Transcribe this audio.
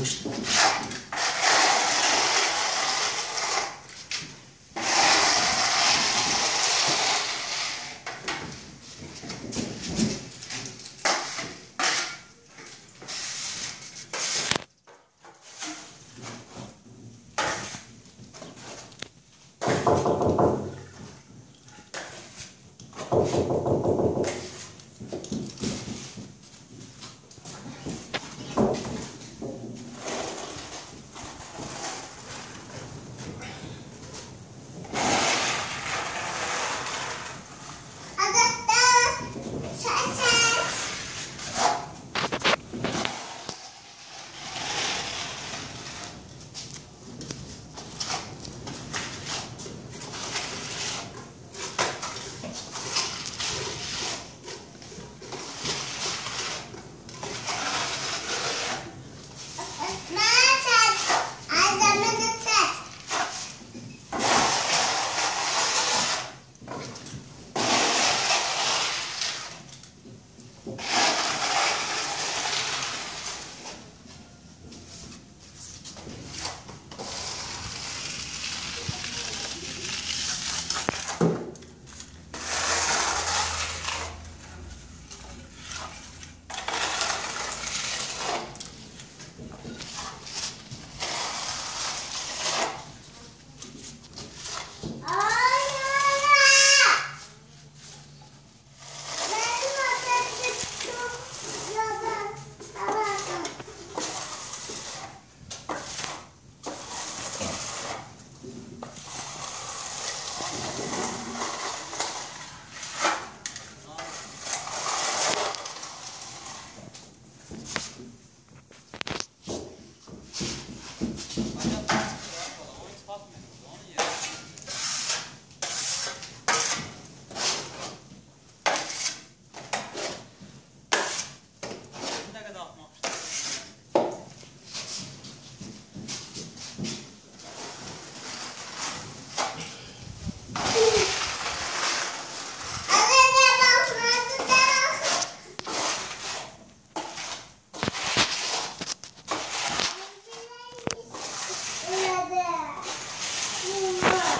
произошло.